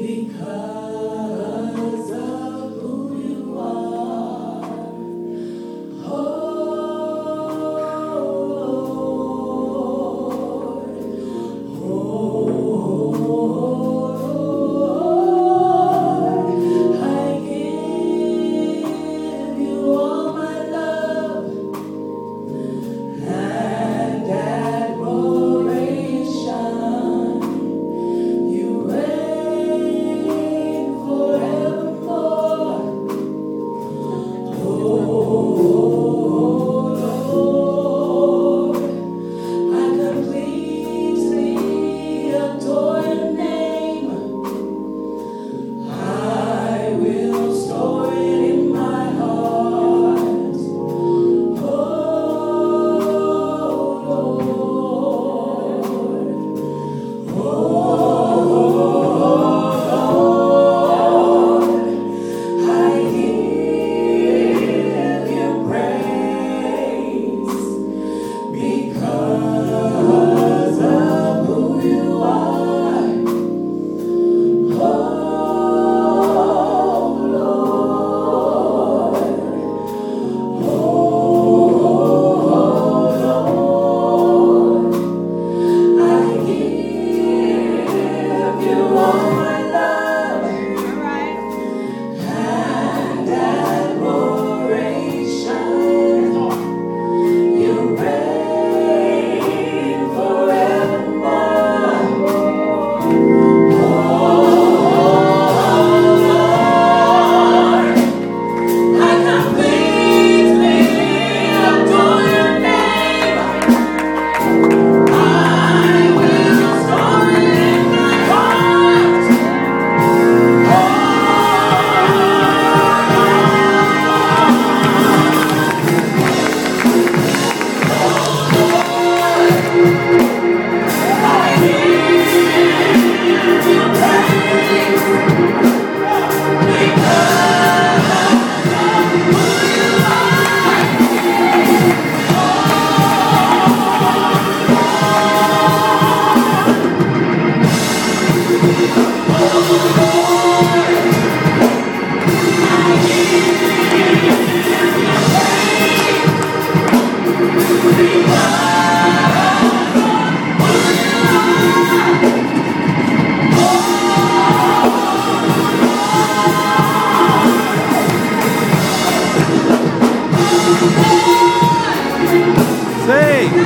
Because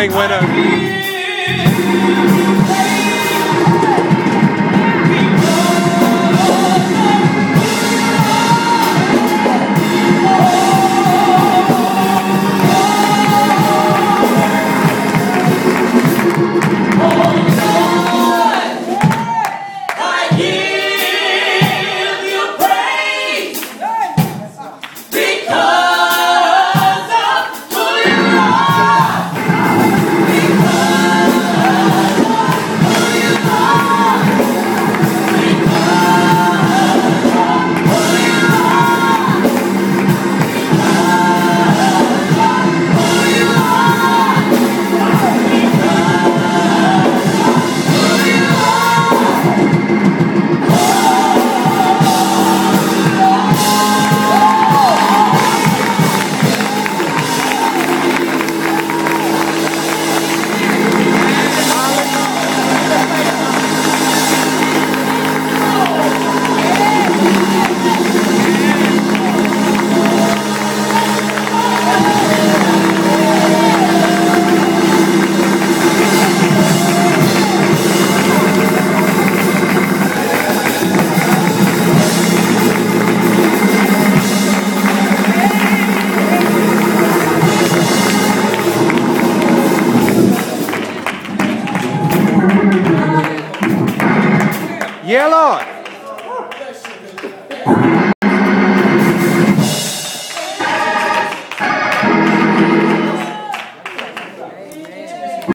thing winner. Yeah, Lord.